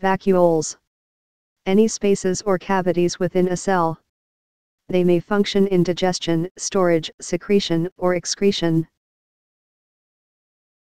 Vacuoles. Any spaces or cavities within a cell. They may function in digestion, storage, secretion, or excretion.